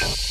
Podcast.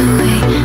to